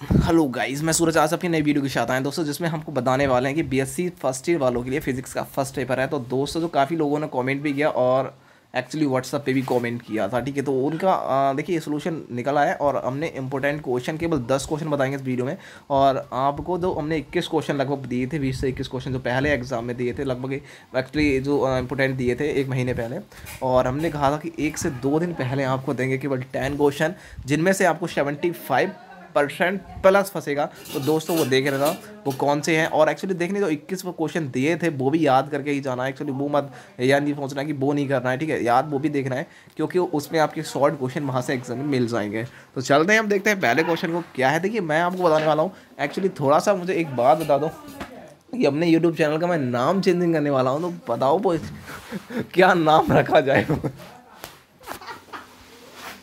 Hello guys मैं सूरज, आज आपकी नई वीडियो के साथ आए दोस्तों, जिसमें हमको बताने वाले हैं कि बीएससी फ़र्स्ट ईयर वालों के लिए फिजिक्स का फ़र्स्ट पेपर है। तो दोस्तों, जो काफ़ी लोगों ने कमेंट भी किया और एक्चुअली व्हाट्सअप पे भी कमेंट किया था, ठीक है? तो उनका देखिए सोल्यूशन निकला है और हमने इंपॉर्टेंट क्वेश्चन केवल दस क्वेश्चन बताएँगे इस वीडियो में। और आपको जो हमने इक्कीस क्वेश्चन लगभग दिए थे, बीस से इक्कीस क्वेश्चन जो पहले एग्ज़ाम में दिए थे, लगभग एक्चुअली जो इंपॉर्टेंट दिए थे एक महीने पहले। और हमने कहा था कि एक से दो दिन पहले आपको देंगे केवल टेन क्वेश्चन जिनमें से आपको सेवेंटी फाइव परसेंट प्लस फंसेगा। तो दोस्तों, वो देख रहे वो कौन से हैं? और एक्चुअली देखने जो इक्कीस वो क्वेश्चन दिए थे, वो भी याद करके ही जाना है। एक्चुअली वो मत याद नहीं पहुँचना कि वो नहीं करना है, ठीक है? याद वो भी देखना है, क्योंकि उसमें आपके शॉर्ट क्वेश्चन वहाँ से एग्ज़ाम में मिल जाएँगे। तो चलते हैं, हम देखते हैं पहले क्वेश्चन को क्या है। देखिए, मैं आपको बताने वाला हूँ एक्चुअली थोड़ा सा मुझे एक बात बता दो, कि अपने यूट्यूब चैनल का मैं नाम चेंजिंग करने वाला हूँ तो बताओ क्या नाम रखा जाए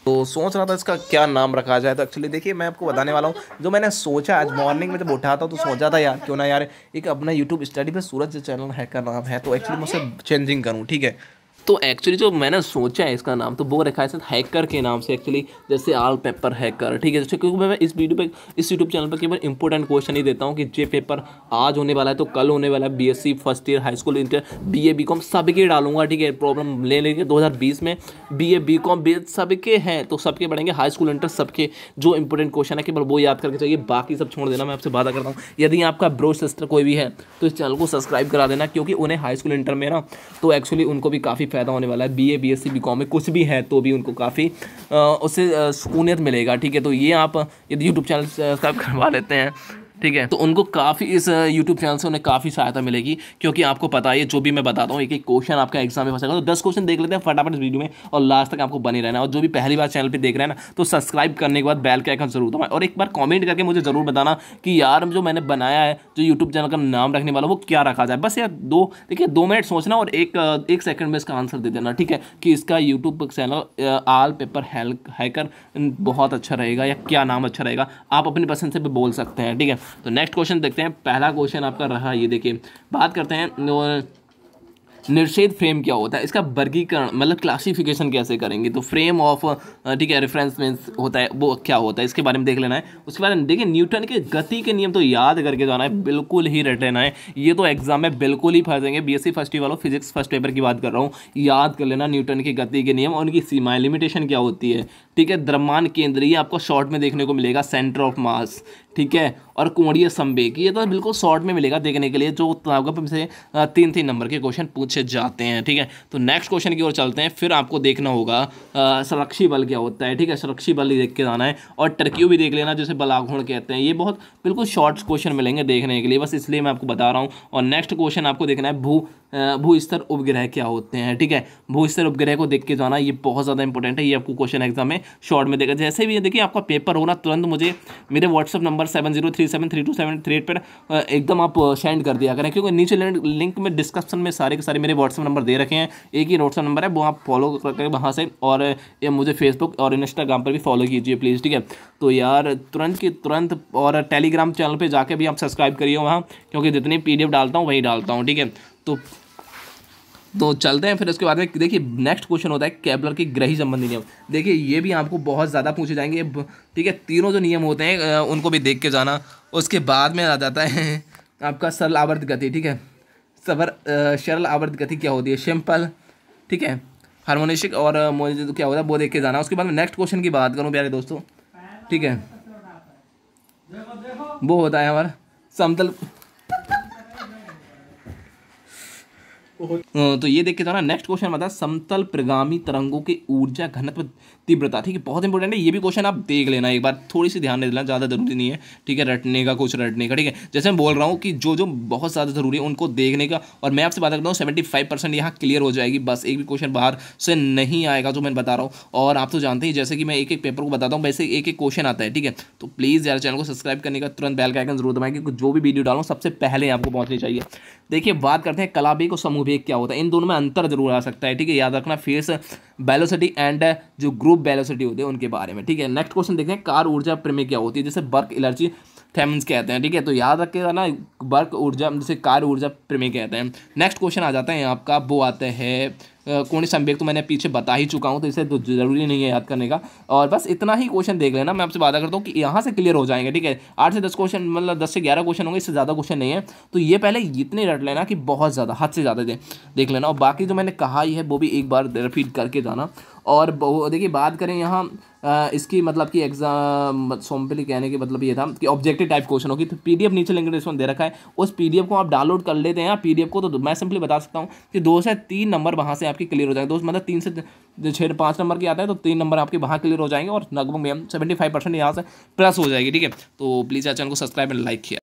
तो सोच रहा था इसका क्या नाम रखा जाए। तो एक्चुअली देखिए, मैं आपको बताने वाला हूँ, जो मैंने सोचा आज मॉर्निंग में जब उठा था तो सोचा था यार, क्यों ना यार, एक अपना यूट्यूब स्टडी पे सूरज चैनल है का नाम है तो एक्चुअली मैं उसे चेंजिंग करूँ, ठीक है? तो एक्चुअली जो मैंने सोचा है इसका नाम तो वो रखा है हैकर के नाम से एक्चुअली जैसे आल पेपर हैकर ठीक है? जैसे क्योंकि मैं इस वीडियो पे, इस यूट्यूब चैनल पर केवल इंपॉर्टेंट क्वेश्चन ही देता हूँ कि जे पेपर आज होने वाला है तो कल होने वाला है BSc first year high school inter B A B com सबके डालूँगा, ठीक है? प्रॉब्लम ले लेंगे दो हज़ार बीस में बी ए बी कॉम सबके हैं तो सबके बढ़ेंगे हाई स्कूल इंटर सबके, जो इंपॉर्टेंट क्वेश्चन है, केवल वो याद करके चाहिए बाकी सब छोड़ देना, मैं आपसे वादा करता हूँ। यदि आपका ब्रो सिस्टर कोई भी है तो इस चैनल को सब्सक्राइब करा देना, क्योंकि उन्हें हाई स्कूल इंटर में ना तो एक्चुअली उनको भी काफ़ी फ़ायदा होने वाला है। B A B S C B com में कुछ भी है तो भी उनको काफ़ी उससे सुकूनियत मिलेगा, ठीक है? तो ये आप यदि यूट्यूब चैनल सब्सक्राइब करवा लेते हैं ठीक है? तो उनको काफ़ी इस यूट्यूब चैनल से उन्हें काफ़ी सहायता मिलेगी, क्योंकि आपको पता है जो भी मैं बताता हूँ एक एक क्वेश्चन आपका एग्ज़ाम में फंसेगा तो दस क्वेश्चन देख लेते हैं फटाफट इस वीडियो में, और लास्ट तक आपको बने रहना और जो भी पहली बार चैनल पर देख रहे हैं ना तो सब्सक्राइब करने के बाद बैल के आइकन ज़रूर दबाएँ। और एक बार कॉमेंट करके मुझे ज़रूर बताना कि यार, जो मैंने बनाया है, जो यूट्यूब चैनल का नाम रखने वाला, वो क्या रखा जाए? बस यार दो, देखिए, दो मिनट सोचना और एक एक सेकंड में इसका आंसर दे देना, ठीक है? कि इसका YouTube channel all paper hacker बहुत अच्छा रहेगा या क्या नाम अच्छा रहेगा? आप अपनी पसंद से भी बोल सकते हैं, ठीक है? तो नेक्स्ट क्वेश्चन देखते हैं। पहला क्वेश्चन आपका रहा, ये देखिए। बात करते हैं निर्षेध फ्रेम क्या होता है? इसका वर्गीकरण मतलब क्लासिफिकेशन कैसे करेंगे? तो फ्रेम ऑफ़ ठीक है रेफरेंस मीन्स होता है, वो क्या होता है? इसके बारे में देख लेना है। उसके बाद देखिए, न्यूटन के गति के नियम तो याद करके जाना है, बिल्कुल ही रट लेना है। ये तो एग्ज़ाम में बिल्कुल ही फंसेंगे बी फ़र्स्ट वालों फिजिक्स फ़र्स्ट पेपर की बात कर रहा हूँ, याद कर लेना न्यूटन की गति के नियम और उनकी सीमाएँ लिमिटेशन क्या होती है? ठीक है, द्रव्यमान केंद्रीय आपको शॉर्ट में देखने को मिलेगा सेंटर ऑफ़ मास ठीक है, और कोणीय संवेग, ये तो बिल्कुल शॉर्ट में मिलेगा देखने के लिए, जो से तीन तीन नंबर के क्वेश्चन पूछे जाते हैं, ठीक है। तो नेक्स्ट क्वेश्चन की ओर चलते हैं, फिर आपको देखना होगा सुरक्षी बल क्या होता है, ठीक है, सुरक्षी बल देख के जाना है, और टर्क्यू भी देख लेना, जैसे बलाघुण कहते हैं, ये बहुत बिल्कुल शॉर्ट क्वेश्चन मिलेंगे देखने के लिए, बस इसलिए मैं आपको बता रहा हूँ, और नेक्स्ट क्वेश्चन आपको देखना है, भू भू स्तर उपग्रह क्या होते हैं, ठीक है? भू स्तर उपग्रह को देख के जाना, ये बहुत ज़्यादा इंपॉर्टेंट है, ये आपको क्वेश्चन एग्ज़ाम में शॉर्ट में देगा जैसे भी देखिए, आपका पेपर होना तुरंत मुझे मेरे WhatsApp number seven zero three seven three two seven three eight पर एकदम आप सेंड कर दिया करें, क्योंकि नीचे लिंक में डिस्क्रिप्शन में सारे के सारे मेरे व्हाट्सअप नंबर दे रखे हैं। एक ही व्हाट्सअप नंबर है, वो आप फॉलो करके वहाँ से, और ये मुझे फेसबुक और इंस्टाग्राम पर भी फॉलो कीजिए प्लीज़ ठीक है? तो यार, तुरंत की तुरंत, और टेलीग्राम चैनल पर जाके भी आप सब्सक्राइब करिए वहाँ, क्योंकि जितनी पीडीएफ डालता हूँ, वही डालता हूँ, ठीक है? तो तो चलते हैं फिर उसके बाद में। देखिए नेक्स्ट क्वेश्चन होता है कैबलर की ग्रही संबंधी नियम। देखिए, ये भी आपको बहुत ज़्यादा पूछे जाएँगे। ठीक है, तीनों जो नियम होते हैं उनको भी देख के जाना। उसके बाद में आ जाता है आपका सरल आवर्त गति, ठीक है? सबर सरल आवर्त गति क्या होती है? सिंपल ठीक है? हार्मोनिशिक और क्या होता है? वो देख के जाना। उसके बाद में नेक्स्ट क्वेश्चन की बात करूँ, प्यारे दोस्तों। ठीक है? वो होता है हमारा समतल तो ये देख के जाना नेक्स्ट क्वेश्चन बता समतल प्रगामी तरंगों की ऊर्जा घनत्व तीव्रता। ठीक है, बहुत इंपॉर्टेंट है, ये भी क्वेश्चन आप देख लेना एक बार, थोड़ी सी ध्यान दे देना, ज़्यादा ज़रूरी नहीं है। ठीक है, रटने का, कुछ रटने का, ठीक है। जैसे मैं बोल रहा हूँ कि जो जो बहुत ज़्यादा ज़रूरी है, उनको देखने का, और मैं आपसे बात करता हूँ सेवेंटी फाइव परसेंट यहाँ क्लियर हो जाएगी, बस एक भी क्वेश्चन बाहर से नहीं आएगा जो मैं बता रहा हूँ। और आप तो जानते हैं, जैसे कि मैं एक एक पेपर को बताता हूँ, वैसे एक एक क्वेश्चन आता है, ठीक है। तो प्लीज़ यार चैनल को सब्सक्राइब करने का तुरंत बैल का आइकन ज़रूर दबाएँ, क्योंकि जो भी वीडियो डालूँ, सबसे पहले आपको पहुँचनी चाहिए। देखिए, बात करते हैं कलाबी को समूह भेग क्या होता है, इन दोनों में अंतर ज़रूर आ सकता है, ठीक है? याद रखना फेस बैलोसिटी एंड जो ग्रुप बैलोसिटी होती है उनके बारे में, ठीक है? नेक्स्ट क्वेश्चन देखते हैं, कार ऊर्जा प्रेमी क्या होती है, जैसे बर्क एलर्जी थेमस कहते हैं, ठीक है? तो याद रखे ना, बर्क ऊर्जा जैसे कार ऊर्जा प्रेमी कहते हैं। नेक्स्ट क्वेश्चन आ जाता है आपका, वो आते हैं कौन संवेग तो मैंने पीछे बता ही चुका हूँ तो इसे तो ज़रूरी नहीं है याद करने का। और बस इतना ही क्वेश्चन देख लेना, मैं आपसे वादा करता हूँ कि यहाँ से क्लियर हो जाएँगे, ठीक है? आठ से दस क्वेश्चन मतलब दस से ग्यारह क्वेश्चन होंगे, इससे ज़्यादा क्वेश्चन नहीं है। तो ये पहले इतने रट लेना कि बहुत ज़्यादा, हद से ज़्यादा देख लेना। और बाकी जो मैंने कहा ही है, वो भी एक बार रिपीट करके जाना। और देखिए बात करें यहाँ इसकी मतलब कि एग्ज़ाम सोमपली कहने की मतलब ये था कि ऑब्जेक्टिव टाइप क्वेश्चन होगी तो पीडीएफ नीचे लिंक डिस्क्रिप्शन दे रखा है। उस पीडीएफ को आप डाउनलोड कर लेते हैं पीडीएफ को तो मैं सिंपली बता सकता हूँ कि दो से तीन नंबर वहाँ से आपके क्लियर हो जाएँगे। दो मतलब तीन से छः पाँच नंबर के आता है तो तीन नंबर आपके वहाँ क्लियर हो जाएँगे और लगभग मैम सेवेंटी फाइव परसेंट यहाँ से प्लस हो जाएगी, ठीक है? तो प्लीज़ चैनल को सब्सक्राइब एंड लाइक किया।